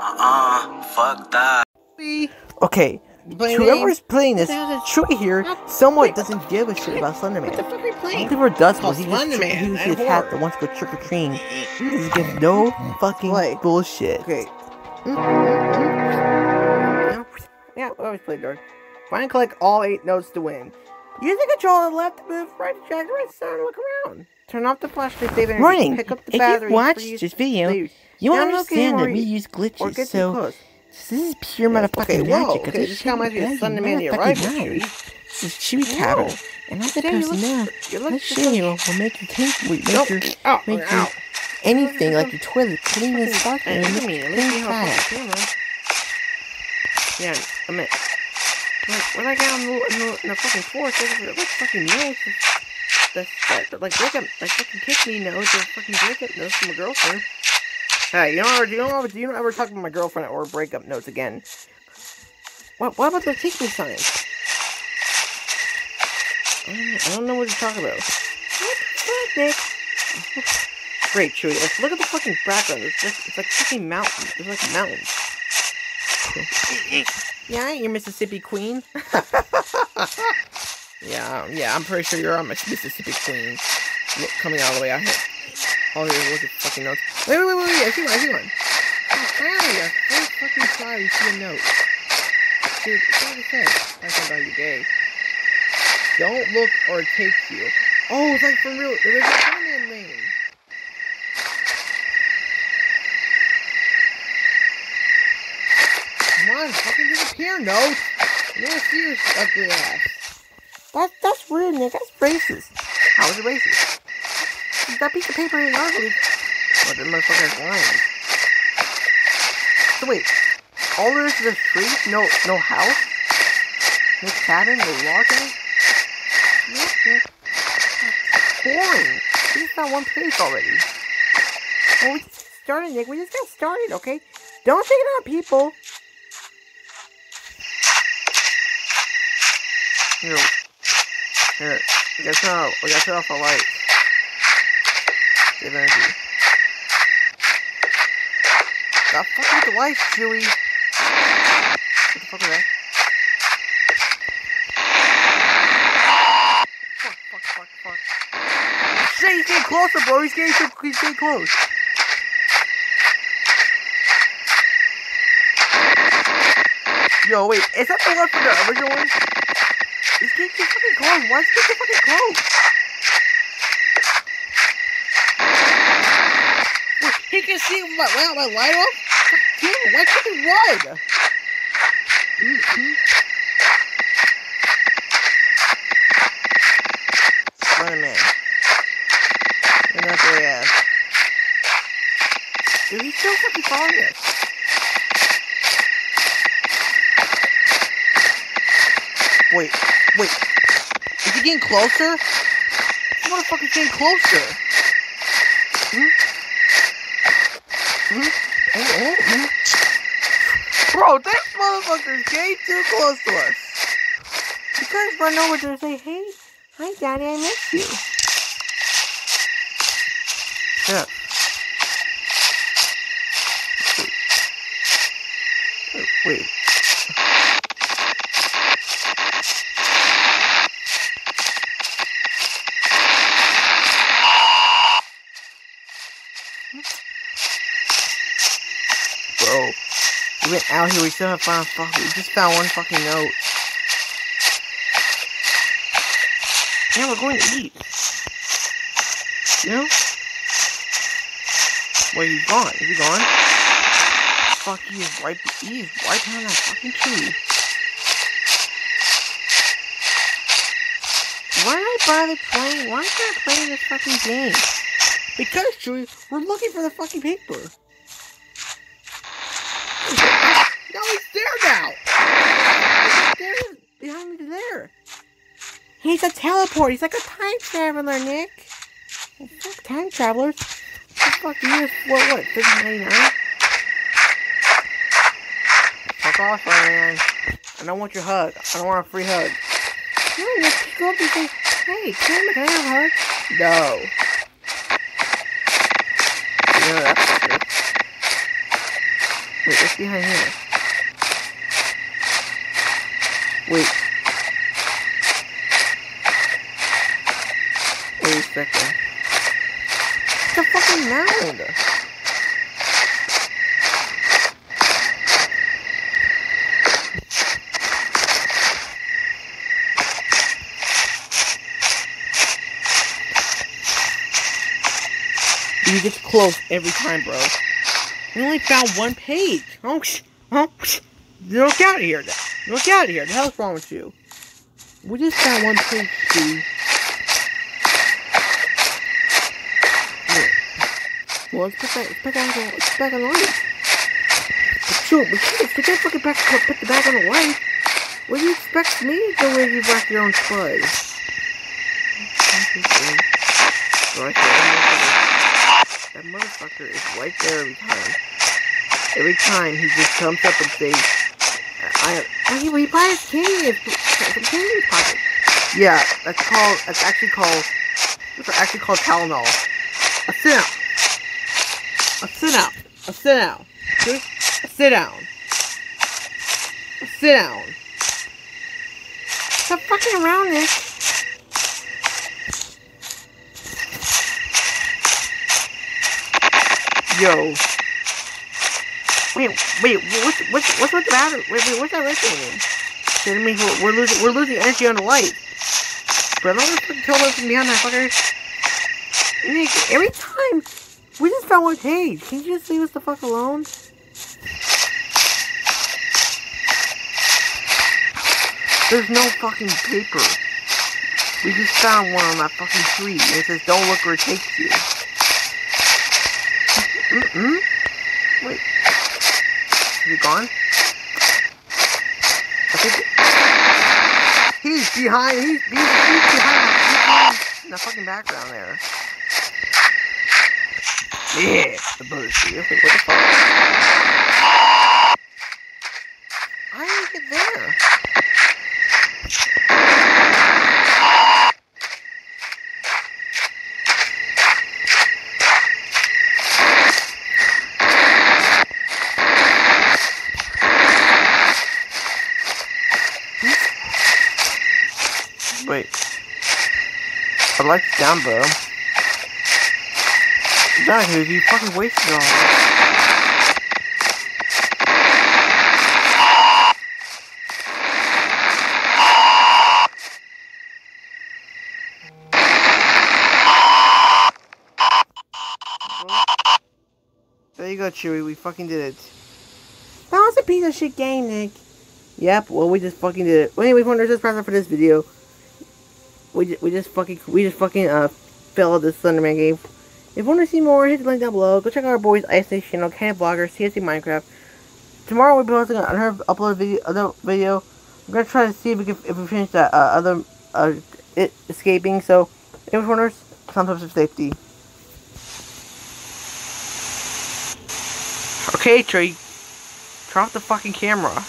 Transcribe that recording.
Uh-uh, fuck that. Okay, Playing whoever's playing this, What the hell is- Chewie here, What? somewhat doesn't give a shit about Slender What the fuck are you playing? Oliver does was he just Man, and his horror. that wants to go trick or treating. Mm-hmm. He gives no fucking Play. bullshit. Okay. Mm-hmm. Yeah, we always play dark. Find and collect all eight notes to win. Use the control on the left to move, right to check, right to start look around. Turn off the flashlight, save energy. Running. Pick up the If battery. you watch this video, you Download understand that we you- use glitches, so this is pure motherfucking Okay, whoa, magic. okay, this this reminds me of is Man the Arrival This is Whoa. Cattle, and I'm the Damn, you person look- now. Let's show you. We'll make you take, we make Nope. your, Ow, make your anything like your toilet clean and sparkling Hey, and look look at me. Let me see clean how I fast. put. Yeah, minute. Like, when I got on the, in the, in the fucking forest, there's like fucking notes. That's that, that, like breakup, like fucking kiss me notes or fucking breakup notes from a girlfriend. Hey, you don't ever, you don't ever, you don't ever talk to my girlfriend or breakup notes again. What, what about the kiss me signs? I don't, I don't know what you're talking about. What the fuck, Nick? Great, Chewie. Like, look at the fucking background. It's like, it's like fucking mountains. It's like mountains. Yeah, I ain't your Mississippi Queen. yeah, yeah, I'm pretty sure you're on my Mississippi Queen. Look, coming all the way out here. Oh, here, look at fucking notes. Wait, wait, wait, wait, I see one, I see one. Oh, finally, a first fucking try, you see a note. Dude, what it says. That's about you gay. Don't look or it takes you. Oh, it's like from real, the original Spider-Man lane. Come on, fucking disappear, note. I to see your ugly ass. That, that's weird, Nick. That's racist. How is it racist? That piece of paper ain't ugly. What, the motherfucker has lines. So wait, all there is is a street? No, no house? No cabin? No cabin? Nick, Nick. That's boring. We just got one page already. Well, we just started, Nick. We just got started, okay? Don't take it on people. Here, here. We gotta turn off. We gotta turn off our lights. Save energy. Stop fucking with the lights, Chewie. What the fuck is that? Fuck, fuck, fuck, fuck. Shit, he's getting closer, bro. He's getting, so, he's getting close. Yo, wait, is that the one from the original one? Getting too fucking close. Why is he getting too fucking close? Wait, he can see my, my, my light off? Damn, why can't he run? Mm-hmm. Spider-Man. You're not very ass. Dude, he's still fucking following us. Wait, wait. Is he getting closer? This motherfucker's getting closer. Hmm? Hmm? Oh, oh, hmm. Bro, this motherfucker's getting too close to us. You guys run over there and say, hey, hi daddy, I miss you. Yeah. Wait. Wait. We went out here, we still haven't found fuck, we just found one fucking note. Yeah, we're going to eat. You know? Wait, he's gone. Is he gone? Fuck, he is right, he is right that fucking tree. Why did I bother playing? Why I this fucking game? Because, Chewie, we're looking for the fucking paper. No, he's there now! He's there, behind me there. He's a teleport. He's like a time traveler, Nick. Well, fuck time travelers. What the fuck years? What, what, 1599? Fuck off, man. I don't want your hug. I don't want a free hug. No, Nick, just go up and say, hey, can I have a hug? No. You know that's good. Wait, what's behind here? Wait. Second. It's a fucking mound! You get close every time, bro. We only found one page. Oh, sh oh, sh Look out of here. Look out of here. The hell's wrong with you? We just found one page, Steve. Let's put that, put that on, let's back on the. But sure, but sure, put that fucking back, put, put the back on the light. What do you expect me to do when you wreck your own there. That motherfucker is right there every time. Every time he just comes up and says, I, I he, he has candy some candy pocket. Yeah, that's called, that's actually called, that's actually called Tylenol. A. A sit down. Sit down. Sit down. Sit down. Stop fucking around, Nick. Yo. Wait, wait, what's what's what's with the battery? Wait, wait, what's that red thing? That means we're, we're losing we're losing energy on the light. Bro, don't just fucking kill us from behind that fucker. Nick, every time we just found one page. Can you just leave us the fuck alone? There's no fucking paper. We just found one on that fucking tree, and it says, don't look where it takes you. Mm-mm. Wait. Is he gone? I think... He's behind, he's, he's, he's behind, he's behind in the fucking background there. Yeah, the buzz tree. Okay, what the fuck? I didn't get there. Wait. I like down bro. Here, you fucking wasted all. There you go, Chewie. We fucking did it. That was a piece of shit game, Nick. Yep. Well, we just fucking did it. Well, anyway, wonders just press for this video. We just, we just fucking we just fucking uh failed this Slenderman game. If you want to see more, hit the link down below. Go check out our boys' Ice Age channel, Can Vlogger, CSC Minecraft. Tomorrow we'll be posting another upload video. Other video. I'm gonna try to see if we can if we finish that uh, other uh it escaping. So, if wonders, sometimes of safety. Okay, Trey. Off the fucking camera.